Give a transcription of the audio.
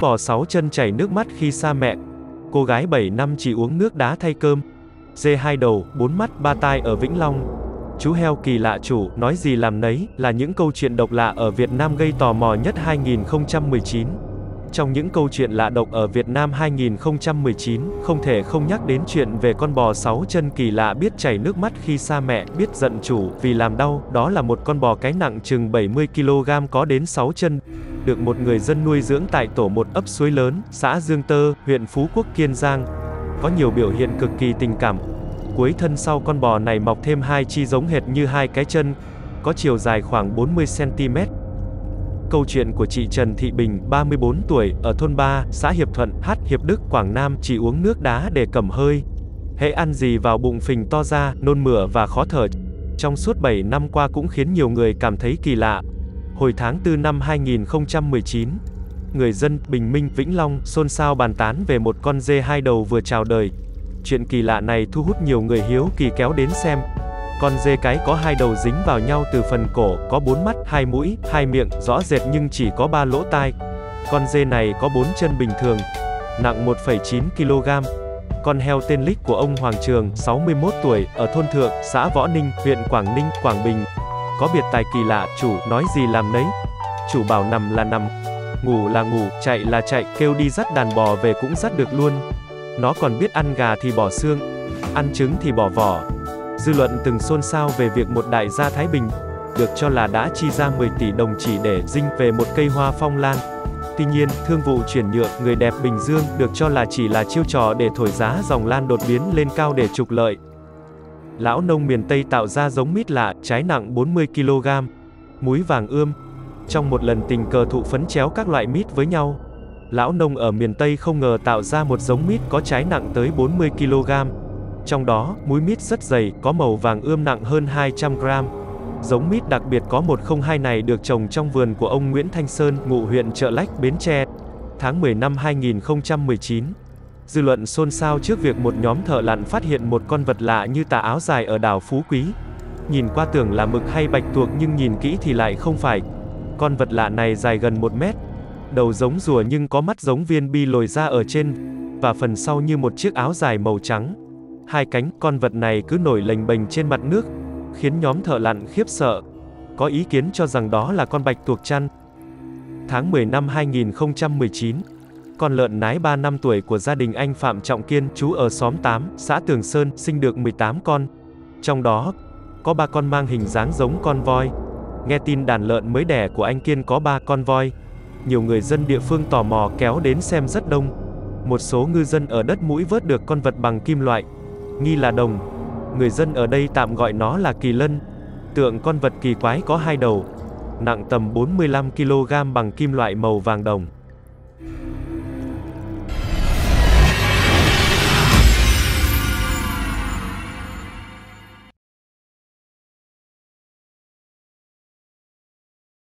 bò sáu chân chảy nước mắt khi xa mẹ. Cô gái 7 năm chỉ uống nước đá thay cơm. Dê hai đầu, bốn mắt, ba tai ở Vĩnh Long. Chú heo kỳ lạ chủ, nói gì làm nấy, là những câu chuyện độc lạ ở Việt Nam gây tò mò nhất 2019. Trong những câu chuyện lạ độc ở Việt Nam 2019, không thể không nhắc đến chuyện về con bò sáu chân kỳ lạ biết chảy nước mắt khi xa mẹ, biết giận chủ vì làm đau, đó là một con bò cái nặng chừng 70 kg có đến 6 chân, được một người dân nuôi dưỡng tại tổ một ấp suối lớn, xã Dương Tơ, huyện Phú Quốc, Kiên Giang. Có nhiều biểu hiện cực kỳ tình cảm. Cuối thân sau con bò này mọc thêm hai chi giống hệt như hai cái chân, có chiều dài khoảng 40 cm, Câu chuyện của chị Trần Thị Bình, 34 tuổi, ở thôn 3, xã Hiệp Thuận, Hát, Hiệp Đức, Quảng Nam, chỉ uống nước đá để cầm hơi. Hễ ăn gì vào bụng phình to ra, nôn mửa và khó thở. Trong suốt 7 năm qua cũng khiến nhiều người cảm thấy kỳ lạ. Hồi tháng 4 năm 2019, người dân Bình Minh, Vĩnh Long xôn xao bàn tán về một con dê hai đầu vừa chào đời. Chuyện kỳ lạ này thu hút nhiều người hiếu kỳ kéo đến xem. Con dê cái có hai đầu dính vào nhau từ phần cổ, có bốn mắt, hai mũi, hai miệng, rõ rệt nhưng chỉ có ba lỗ tai. Con dê này có bốn chân bình thường, nặng 1,9 kg. Con heo tên Lích của ông Hoàng Trường, 61 tuổi, ở thôn Thượng, xã Võ Ninh, huyện Quảng Ninh, Quảng Bình. Có biệt tài kỳ lạ, chủ nói gì làm nấy. Chủ bảo nằm là nằm, ngủ là ngủ, chạy là chạy, kêu đi dắt đàn bò về cũng dắt được luôn. Nó còn biết ăn gà thì bỏ xương, ăn trứng thì bỏ vỏ, Dư luận từng xôn xao về việc một đại gia Thái Bình được cho là đã chi ra 10 tỷ đồng chỉ để dinh về một cây hoa phong lan. Tuy nhiên, thương vụ chuyển nhượng người đẹp Bình Dương được cho là chỉ là chiêu trò để thổi giá dòng lan đột biến lên cao để trục lợi. Lão nông miền Tây tạo ra giống mít lạ, trái nặng 40 kg, múi vàng ươm. Trong một lần tình cờ thụ phấn chéo các loại mít với nhau, lão nông ở miền Tây không ngờ tạo ra một giống mít có trái nặng tới 40 kg. Trong đó, múi mít rất dày, có màu vàng ươm nặng hơn 200 gram. Giống mít đặc biệt có 102 này được trồng trong vườn của ông Nguyễn Thanh Sơn, ngụ huyện Trợ Lách, Bến Tre. Tháng 10 năm 2019, dư luận xôn xao trước việc một nhóm thợ lặn phát hiện một con vật lạ như tà áo dài ở đảo Phú Quý. Nhìn qua tưởng là mực hay bạch tuộc nhưng nhìn kỹ thì lại không phải. Con vật lạ này dài gần 1 mét, đầu giống rùa nhưng có mắt giống viên bi lồi ra ở trên, và phần sau như một chiếc áo dài màu trắng. Hai cánh, con vật này cứ nổi lềnh bềnh trên mặt nước, khiến nhóm thợ lặn khiếp sợ. Có ý kiến cho rằng đó là con bạch tuộc chăn. Tháng 10 năm 2019, con lợn nái 3 năm tuổi của gia đình anh Phạm Trọng Kiên, chú ở xóm 8, xã Tường Sơn, sinh được 18 con. Trong đó, có 3 con mang hình dáng giống con voi. Nghe tin đàn lợn mới đẻ của anh Kiên có 3 con voi. Nhiều người dân địa phương tò mò kéo đến xem rất đông. Một số ngư dân ở đất mũi vớt được con vật bằng kim loại, nghi là đồng. Người dân ở đây tạm gọi nó là kỳ lân. Tượng con vật kỳ quái có hai đầu, nặng tầm 45 kg bằng kim loại màu vàng đồng.